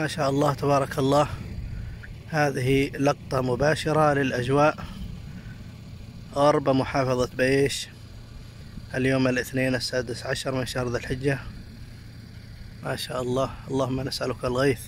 ما شاء الله تبارك الله. هذه لقطة مباشرة للأجواء. غرب محافظة بيش. اليوم الاثنين السادس عشر من شهر ذي الحجة. ما شاء الله. اللهم نسألك الغيث.